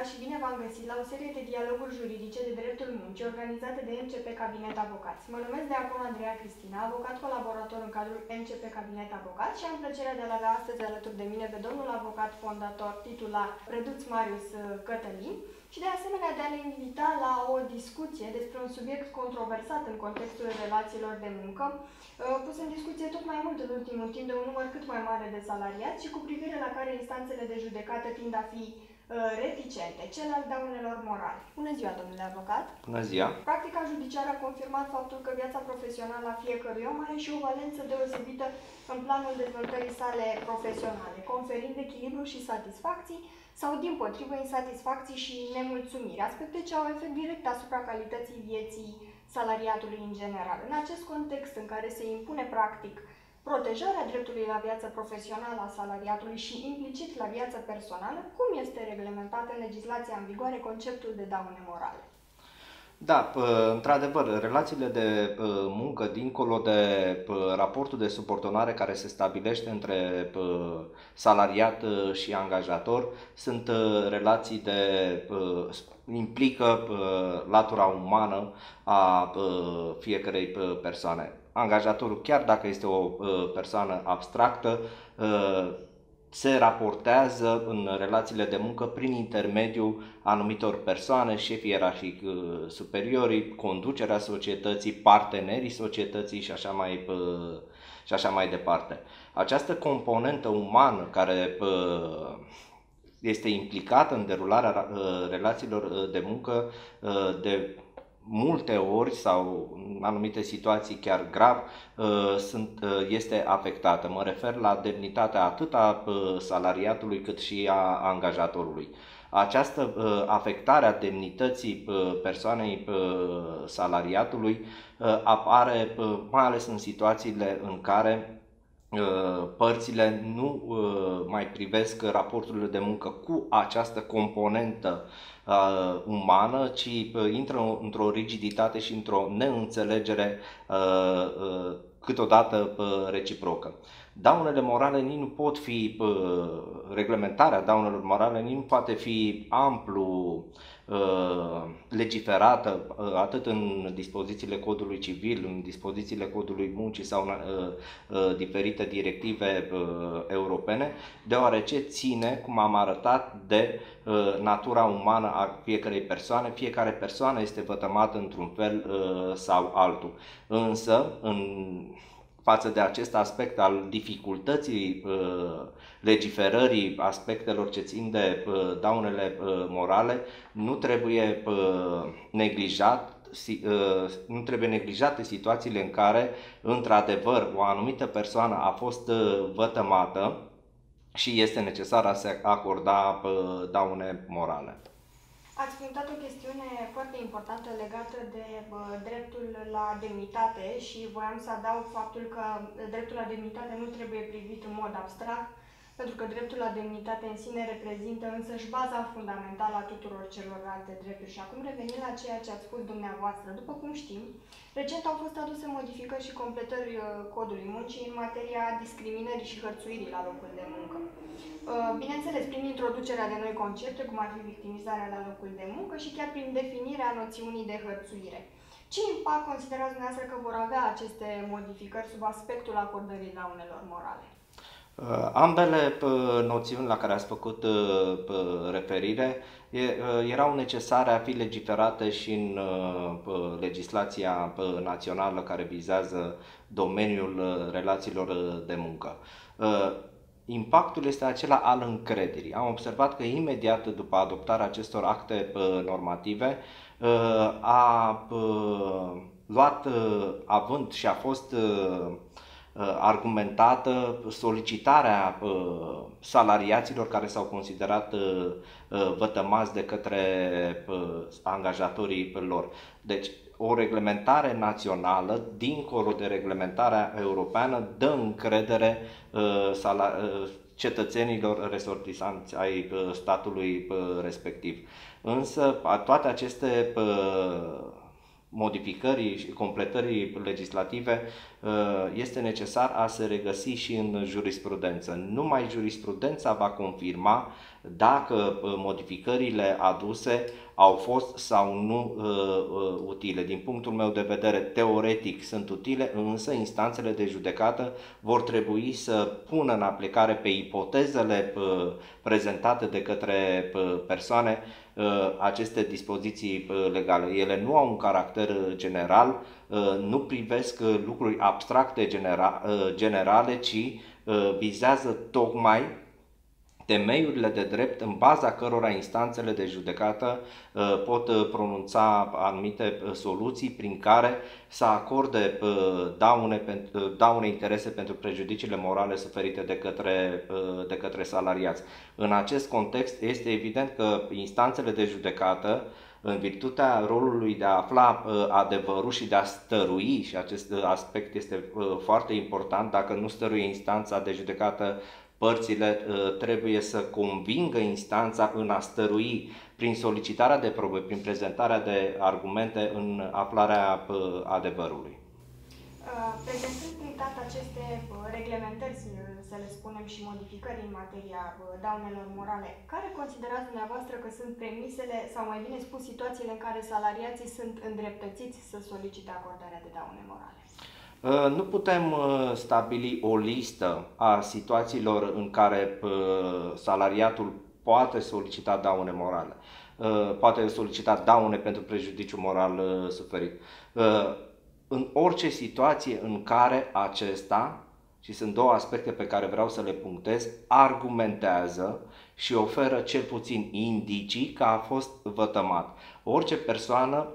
Monica și bine v-am găsit la o serie de dialoguri juridice de dreptul muncii organizate de MCP Cabinet Avocați. Mă numesc de acum Andreea Cristina, avocat colaborator în cadrul MCP Cabinet Avocați și am plăcerea de a avea astăzi alături de mine pe domnul avocat fondator titular Reduț Marius uh, Cătălin și de asemenea de a ne invita la o discuție despre un subiect controversat în contextul relațiilor de muncă, uh, pus în discuție tot mai mult în ultimul timp de un număr cât mai mare de salariați și cu privire la care instanțele de judecată tind a fi Uh, reticente, cel al daunelor morale. Bună ziua, domnule avocat! Bună ziua! Practica judiciară a confirmat faptul că viața profesională a fiecărui om are și o valență deosebită în planul dezvoltării sale profesionale, conferind echilibru și satisfacții sau, din potrivă, insatisfacții și nemulțumiri, aspecte ce au efect direct asupra calității vieții salariatului în general. În acest context în care se impune, practic, protejarea dreptului la viață profesională a salariatului și implicit la viața personală, cum este reglementat în legislația în vigoare conceptul de daune morale? Da, într-adevăr, relațiile de muncă, dincolo de raportul de subordonare care se stabilește între salariat și angajator, sunt relații de implică latura umană a fiecărei persoane angajatorul, chiar dacă este o uh, persoană abstractă, uh, se raportează în relațiile de muncă prin intermediul anumitor persoane, șefi ierarhic uh, superiorii, conducerea societății, partenerii societății și așa mai, și așa mai departe. Această componentă umană care este implicată în derularea relațiilor de muncă de multe ori sau în anumite situații chiar grav uh, sunt, uh, este afectată. Mă refer la demnitatea atât a uh, salariatului cât și a angajatorului. Această afectare a demnității persoanei salariatului apare mai ales în situațiile în care părțile nu mai privesc raporturile de muncă cu această componentă uh, umană, ci uh, intră într-o rigiditate și într-o neînțelegere uh, uh, câteodată uh, reciprocă. Daunele morale nici nu pot fi, uh, reglementarea daunelor morale nici nu poate fi amplu uh, legiferată uh, atât în dispozițiile codului civil, în dispozițiile codului muncii sau în diferite directive europene, deoarece ține, cum am arătat, de natura umană a fiecarei persoane. Fiecare persoană este vătămată într-un fel sau altul. Însă, în față de acest aspect al dificultății uh, legiferării aspectelor ce țin de uh, daunele uh, morale, nu trebuie neglijat nu trebuie neglijate situațiile în care, într-adevăr, o anumită persoană a fost vătămată și este necesar a se acorda daune morale. Ați punctat o chestiune foarte importantă legată de bă, dreptul la demnitate și voiam să adaug faptul că dreptul la demnitate nu trebuie privit în mod abstract, pentru că dreptul la demnitate în sine reprezintă însăși baza fundamentală a tuturor celorlalte drepturi. Și acum revenim la ceea ce ați spus dumneavoastră. După cum știm, recent au fost aduse modificări și completări uh, codului muncii în materia discriminării și hărțuirii la locul de muncă. Uh, bineînțeles, prin introducerea de noi concepte, cum ar fi victimizarea la locul de muncă și chiar prin definirea noțiunii de hărțuire. Ce impact considerați dumneavoastră că vor avea aceste modificări sub aspectul acordării daunelor morale? Uh, ambele uh, noțiuni la care ați făcut referire erau necesare a fi legiferate și în legislația națională care vizează domeniul relațiilor de muncă impactul este acela al încrederii. Am observat că imediat după adoptarea acestor acte normative a luat avânt și a fost argumentată solicitarea salariaților care s-au considerat vătămați de către angajatorii lor. Deci o reglementare națională, dincolo de reglementarea europeană, dă încredere uh, uh, cetățenilor resortisanți ai uh, statului respectiv. Însă toate aceste modificări și completări legislative este necesar a se regăsi și în jurisprudență. Numai jurisprudența va confirma dacă modificările aduse au fost sau nu uh, uh, utile. Din punctul meu de vedere, teoretic sunt utile, însă instanțele de judecată vor trebui să pună în aplicare pe ipotezele uh, prezentate de către uh, persoane uh, aceste dispoziții uh, legale. Ele nu au un caracter general, uh, nu privesc uh, lucruri abstracte genera, uh, generale, ci uh, vizează tocmai temeiurile de drept în baza cărora instanțele de judecată uh, pot uh, pronunța anumite uh, soluții prin care să acorde daune, daune interese pentru prejudiciile morale suferite de către, de către salariați. În acest context este evident că instanțele de judecată în virtutea rolului de a afla adevărul și de a stărui, și acest aspect este foarte important, dacă nu stăruie instanța de judecată Părțile uh, trebuie să convingă instanța în a stărui prin solicitarea de probe, prin prezentarea de argumente în aflarea uh, adevărului. Uh, prezentând prin dat aceste reglementări, să le spunem, și modificări în materia daunelor morale, care considerați dumneavoastră că sunt premisele, sau mai bine spus, situațiile în care salariații sunt îndreptățiți să solicite acordarea de daune morale? Uh, nu putem uh, stabili o listă a situațiilor în care uh, salariatul poate solicita daune morale, poate solicita daune pentru prejudiciu moral suferit. În orice situație în care acesta, și sunt două aspecte pe care vreau să le punctez, argumentează și oferă cel puțin indicii că a fost vătămat. Orice persoană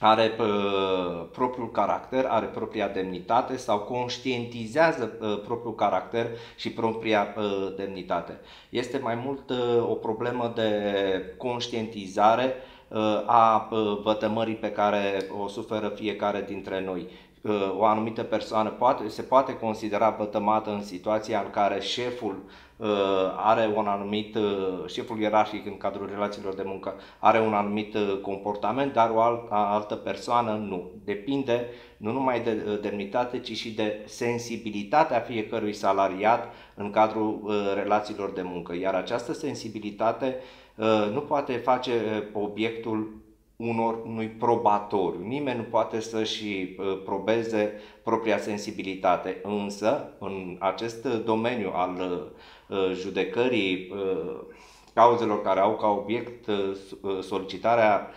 are uh, propriul caracter, are propria demnitate sau conștientizează uh, propriul caracter și propria uh, demnitate. Este mai mult uh, o problemă de conștientizare uh, a uh, vătămării pe care o suferă fiecare dintre noi. Uh, o anumită persoană poate, se poate considera vătămată în situația în care șeful Uh, are un anumit, uh, șeful ierarhic în cadrul relațiilor de muncă are un anumit uh, comportament, dar o altă persoană nu. Depinde nu numai de demnitate, ci și de sensibilitatea fiecărui salariat în cadrul relațiilor de muncă. Iar această sensibilitate nu poate face obiectul unor, unui probatoriu. Nimeni nu poate să-și probeze propria sensibilitate, însă în acest domeniu al Uh, judecării uh, cauzelor care au ca obiect uh, solicitarea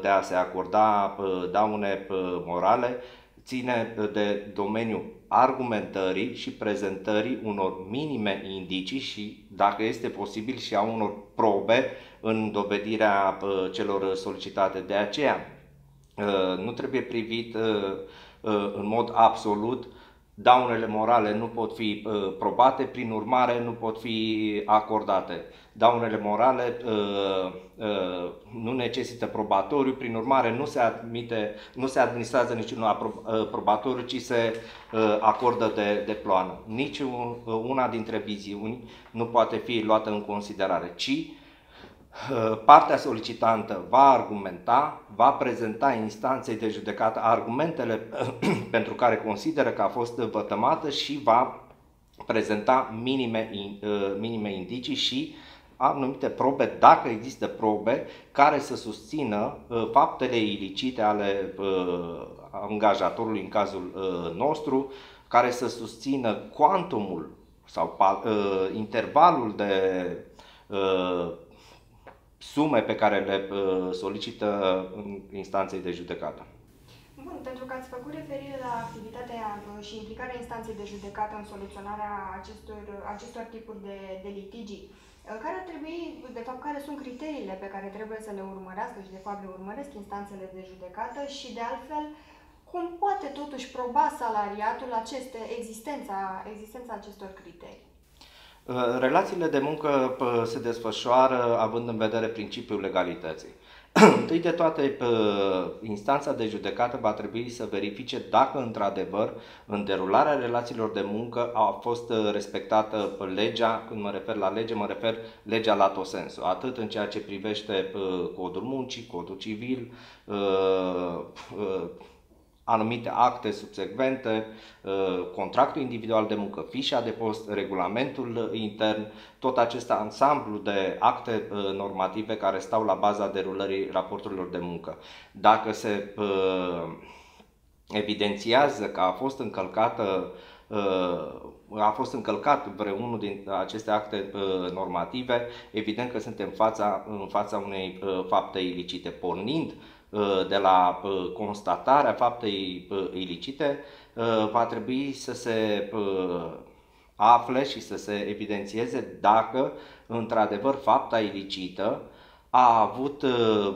de a se acorda daune morale, ține de domeniul argumentării și prezentării unor minime indicii și, dacă este posibil, și a unor probe în dovedirea celor solicitate. De aceea, nu trebuie privit în mod absolut daunele morale nu pot fi uh, probate, prin urmare nu pot fi acordate. Daunele morale uh, uh, nu necesită probatoriu, prin urmare nu se, admite, nu se administrează niciun uh, probatoriu, ci se uh, acordă de, de ploană. Nici una dintre viziuni nu poate fi luată în considerare, ci Uh, partea solicitantă va argumenta, va prezenta instanței de judecată argumentele pentru care consideră că a fost vătămată și va prezenta minime, uh, minime indicii și anumite probe, dacă există probe, care să susțină uh, faptele ilicite ale angajatorului în cazul nostru, care să susțină cuantumul sau intervalul de sume pe care le uh, solicită în instanței de judecată. Bun, pentru că ați făcut referire la activitatea uh, și implicarea instanței de judecată în soluționarea acestor, acestor tipuri de, de litigi, uh, care ar trebui, de fapt, care sunt criteriile pe care trebuie să le urmărească și, de fapt, le urmăresc instanțele de judecată și, de altfel, cum poate totuși proba salariatul aceste, existența, existența acestor criterii? Uh, relațiile de muncă uh, se desfășoară având în vedere principiul legalității. Întâi de toate, uh, instanța de judecată va trebui să verifice dacă, într-adevăr, în derularea relațiilor de muncă a fost respectată legea, când mă refer la lege, mă refer legea lato sensu, atât în ceea ce privește codul muncii, codul civil, anumite acte subsecvente, uh, contractul individual de muncă, fișa de post, regulamentul intern, tot acest ansamblu de acte uh, normative care stau la baza derulării raporturilor de muncă. Dacă se uh, evidențiază că a fost încălcată a fost încălcat vreunul din aceste acte normative, evident că suntem fața, în fața unei fapte ilicite. Pornind Uh, de la uh, constatarea faptei uh, ilicite, va trebui să se afle și să se evidențieze dacă într-adevăr fapta ilicită a avut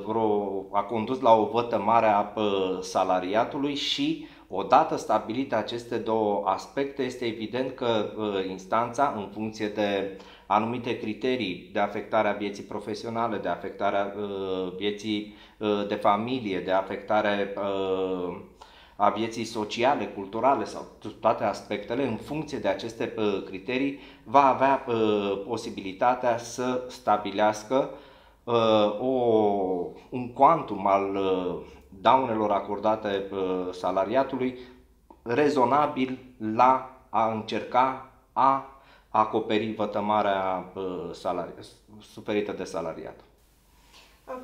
vreo, a condus la o vătămare a salariatului și odată stabilite aceste două aspecte, este evident că instanța, în funcție de anumite criterii de afectare a vieții profesionale, de afectare a uh, vieții uh, de familie, de afectare uh, a vieții sociale, culturale sau toate aspectele, în funcție de aceste criterii, va avea posibilitatea să stabilească o, un quantum al daunelor acordate salariatului rezonabil la a încerca a acoperi vătămarea salari- suferită de salariat.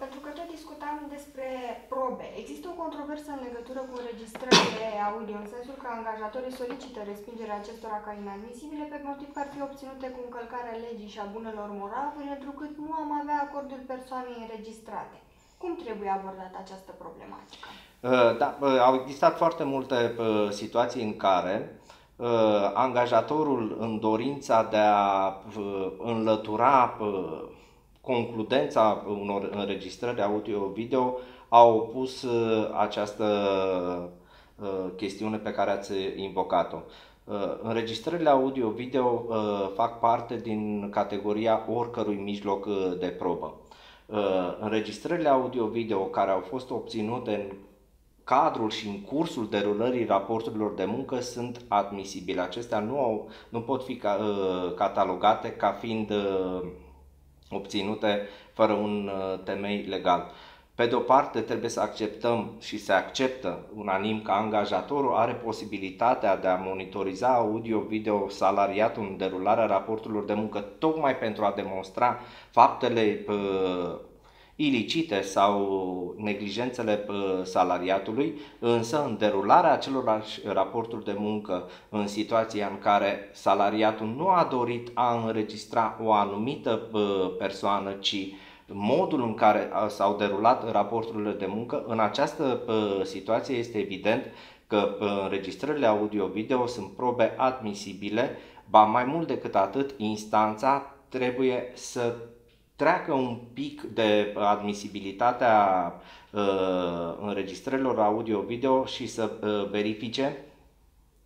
Pentru că tot discutam despre probe. Există o controversă în legătură cu înregistrările audio, în sensul că angajatorii solicită respingerea acestora ca inadmisibile pe motiv că ar fi obținute cu încălcarea legii și a bunelor morale, întrucât nu am avea acordul persoanei înregistrate. Cum trebuie abordată această problematică? Da, au existat foarte multe situații în care Uh, angajatorul în dorința de a uh, înlătura uh, concludența unor înregistrări audio-video au pus această chestiune pe care ați invocat-o. Înregistrările audio-video fac parte din categoria oricărui mijloc de probă. Înregistrările audio-video care au fost obținute în cadrul și în cursul derulării raporturilor de muncă sunt admisibile. Acestea nu, au, nu pot fi ca, uh, catalogate ca fiind uh, obținute fără un uh, temei legal. Pe de o parte, trebuie să acceptăm și se acceptă unanim că angajatorul are posibilitatea de a monitoriza audio-video salariatul în derularea raporturilor de muncă, tocmai pentru a demonstra faptele uh, ilicite sau neglijențele salariatului, însă în derularea acelorași raporturi de muncă în situația în care salariatul nu a dorit a înregistra o anumită persoană, ci modul în care s-au derulat raporturile de muncă, în această situație este evident că înregistrările audio-video sunt probe admisibile, ba mai mult decât atât, instanța trebuie să treacă un pic de admisibilitatea uh, înregistrărilor audio-video și să uh, verifice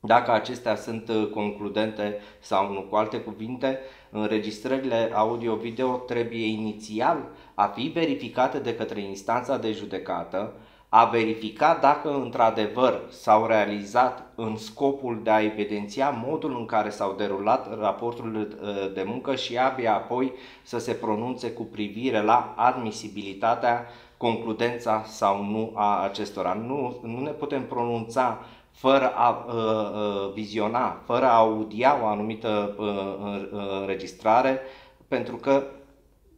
dacă acestea sunt uh, concludente sau nu. Cu alte cuvinte, înregistrările audio-video trebuie inițial a fi verificate de către instanța de judecată, a verifica dacă într-adevăr s-au realizat în scopul de a evidenția modul în care s-au derulat raporturile uh, de muncă și abia apoi să se pronunțe cu privire la admisibilitatea, concludența sau nu a acestora. Nu, nu ne putem pronunța fără a uh, uh, viziona, fără a audia o anumită uh, înregistrare, pentru că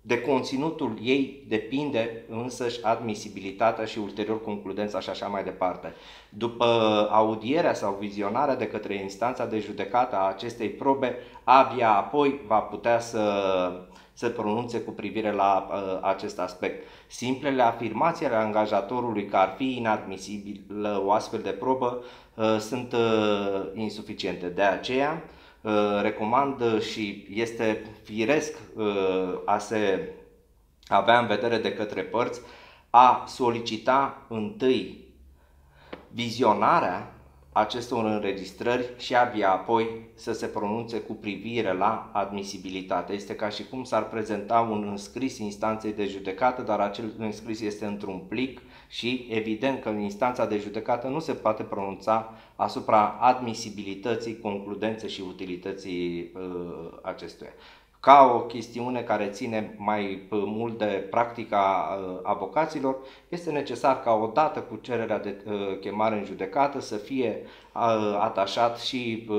de conținutul ei depinde însăși admisibilitatea și ulterior concludența și așa mai departe. După audierea sau vizionarea de către instanța de judecată a acestei probe, abia apoi va putea să se pronunțe cu privire la uh, acest aspect. Simplele afirmații ale angajatorului că ar fi inadmisibilă o astfel de probă uh, sunt uh, insuficiente. De aceea, uh, Uh, recomand și este firesc uh, a se avea în vedere de către părți a solicita întâi vizionarea acestor înregistrări și abia apoi să se pronunțe cu privire la admisibilitate. Este ca și cum s-ar prezenta un înscris instanței de judecată, dar acel înscris este într-un plic și evident că în instanța de judecată nu se poate pronunța asupra admisibilității, concludenței și utilității uh, acestuia. ca o chestiune care ține mai mult de practica avocaților, este necesar ca odată cu cererea de chemare în judecată să fie atașat și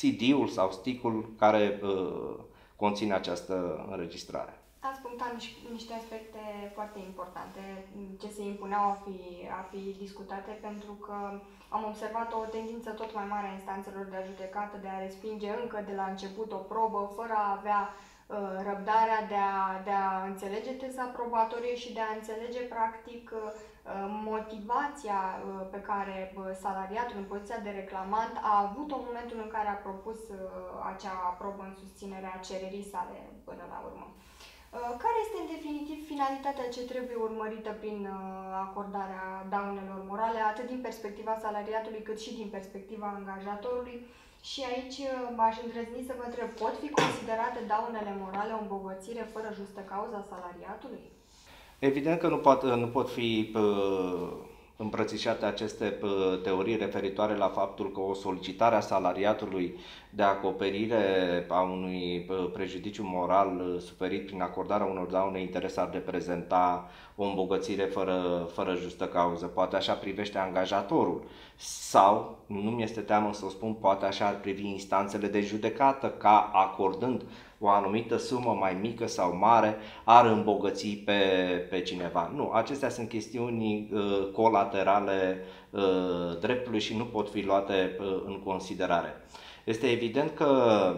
CD-ul sau stick-ul care conține această înregistrare. Ați punctat niște aspecte foarte importante ce se impuneau a fi, a fi discutate pentru că am observat o tendință tot mai mare a instanțelor de judecată de a respinge încă de la început o probă fără a avea uh, răbdarea de a, de a înțelege teza probatorie și de a înțelege practic uh, motivația uh, pe care salariatul în poziția de reclamant a avut-o în momentul în care a propus acea probă în susținerea cererii sale până la urmă. Uh, care este în definitiv finalitatea ce trebuie urmărită prin uh, acordarea daunelor morale, atât din perspectiva salariatului cât și din perspectiva angajatorului? Și aici uh, m-aș îndrăzni să vă întreb, pot fi considerate daunele morale o îmbogățire fără justă cauza salariatului? Evident că nu pot, nu pot fi îmbrățișate aceste teorii referitoare la faptul că o solicitare a salariatului de acoperire a unui prejudiciu moral suferit prin acordarea unor daune interes ar reprezenta o îmbogățire fără, fără justă cauză. Poate așa privește angajatorul sau, nu mi este teamă să o spun, poate așa ar privi instanțele de judecată ca acordând o anumită sumă mai mică sau mare ar îmbogăți pe, pe cineva. Nu, acestea sunt chestiuni uh, colaterale uh, dreptului și nu pot fi luate uh, în considerare. Este evident că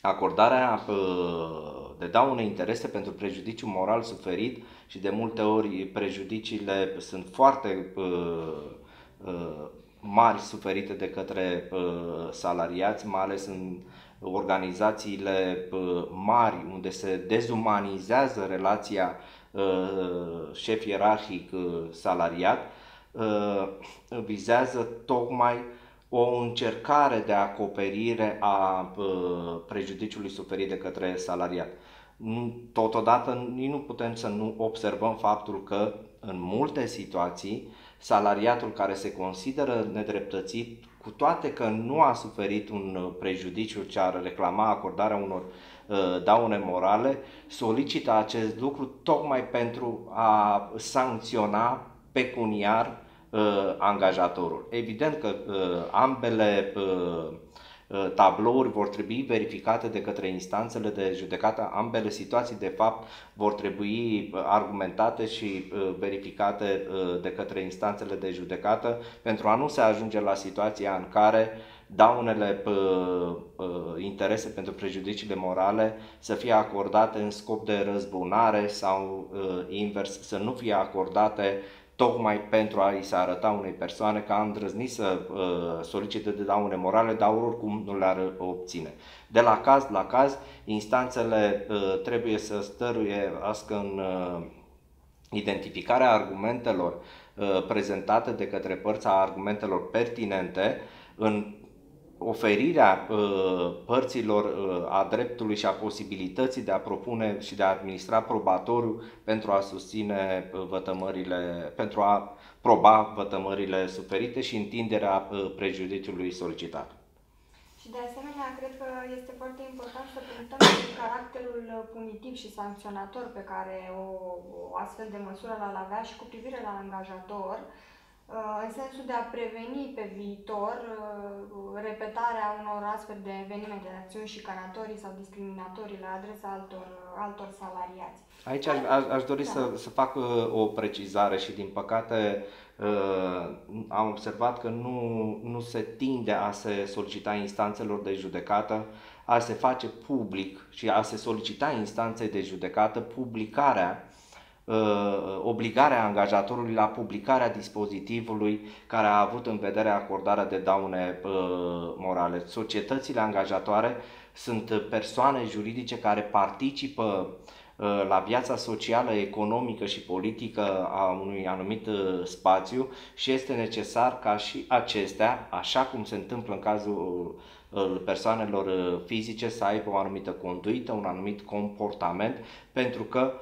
acordarea uh, de daune interese pentru prejudiciu moral suferit și de multe ori prejudiciile sunt foarte uh, uh, mari suferite de către salariați, mai ales în organizațiile mari unde se dezumanizează relația șef ierarhic salariat, vizează tocmai o încercare de acoperire a prejudiciului suferit de către salariat. Totodată, nici nu putem să nu observăm faptul că în multe situații salariatul care se consideră nedreptățit, cu toate că nu a suferit un prejudiciu ce ar reclama acordarea unor daune morale, solicită acest lucru tocmai pentru a sancționa pecuniar uh, angajatorul. Evident că uh, ambele uh, uh, tablouri vor trebui verificate de către instanțele de judecată, ambele situații de fapt vor trebui uh, argumentate și uh, verificate de către instanțele de judecată pentru a nu se ajunge la situația în care daunele interese pentru prejudiciile morale să fie acordate în scop de răzbunare sau invers să nu fie acordate tocmai pentru a-i se arăta unei persoane că a îndrăznit să uh, solicite de daune morale, dar oricum nu le-ar obține. De la caz la caz, instanțele uh, trebuie să stăruiască în uh, identificarea argumentelor uh, prezentate de către părța argumentelor pertinente în oferirea uh, părților uh, a dreptului și a posibilității de a propune și de a administra probatoriu pentru a susține uh, vătămările, pentru a proba vătămările suferite și întinderea prejudiciului solicitat. Și de asemenea, cred că este foarte important să punctăm caracterul punitiv și sancționator pe care o, o astfel de măsură l-ar avea și cu privire la angajator, Uh, în sensul de a preveni pe viitor uh, repetarea unor astfel de evenimente, de acțiuni șicanatorii sau discriminatorii la adresa altor, altor salariați. Aici aș, aș, aș dori da. să, să fac uh, o precizare și din păcate am observat că nu, nu se tinde a se solicita instanțelor de judecată, a se face public și a se solicita instanței de judecată publicarea Uh, obligarea angajatorului la publicarea dispozitivului care a avut în vedere acordarea de daune uh, morale. Societățile angajatoare sunt persoane juridice care participă uh, la viața socială, economică și politică a unui anumit spațiu și este necesar ca și acestea, așa cum se întâmplă în cazul persoanelor fizice, să aibă o anumită conduită, un anumit comportament, pentru că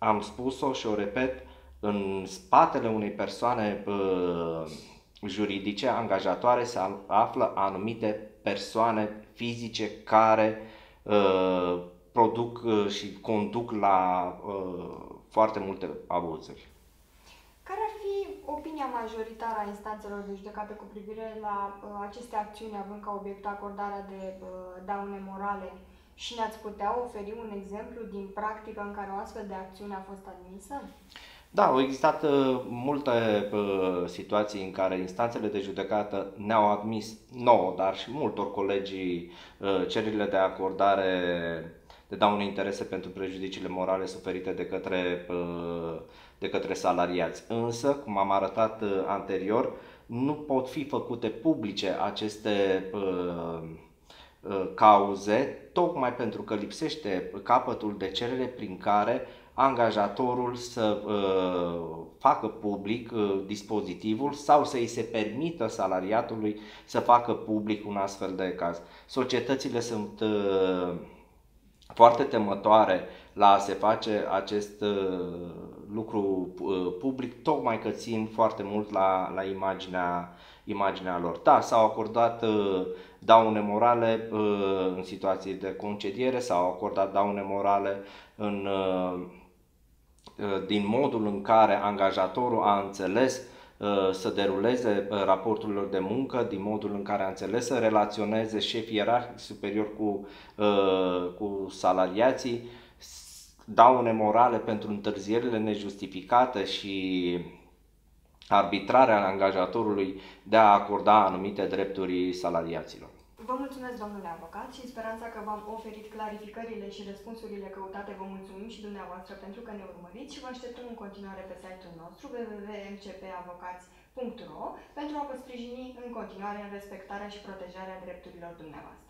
am spus-o și o repet, în spatele unei persoane uh, juridice, angajatoare, se află anumite persoane fizice care produc și conduc la foarte multe abuzuri. Care ar fi opinia majoritară a instanțelor de judecată cu privire la uh, aceste acțiuni, având ca obiect acordarea de uh, daune morale și ne-ați putea oferi un exemplu din practică în care o astfel de acțiune a fost admisă? Da, au existat uh, multe uh, situații în care instanțele de judecată ne-au admis nouă, dar și multor colegii uh, cererile de acordare de daune interese pentru prejudiciile morale suferite de către, uh, de către salariați. Însă, cum am arătat uh, anterior, nu pot fi făcute publice aceste uh, cauze, tocmai pentru că lipsește capătul de cerere prin care angajatorul să uh, facă public uh, dispozitivul sau să îi se permită salariatului să facă public un astfel de caz. Societățile sunt uh, foarte temătoare la a se face acest lucru public, tocmai că țin foarte mult la, la imaginea, imaginea lor. Da, s-au acordat daune morale în situații de concediere, s-au acordat daune morale în Uh, din modul în care angajatorul a înțeles uh, să deruleze uh, raporturile de muncă, din modul în care a înțeles să relaționeze șefii ierarhic superior cu, cu salariații, daune morale pentru întârzierile nejustificate și arbitrarea angajatorului de a acorda anumite drepturi salariaților. Vă mulțumesc, domnule avocat, și în speranța că v-am oferit clarificările și răspunsurile căutate, vă mulțumim și dumneavoastră pentru că ne urmăriți și vă așteptăm în continuare pe site-ul nostru www.mcpavocați.ro pentru a vă sprijini în continuare în respectarea și protejarea drepturilor dumneavoastră.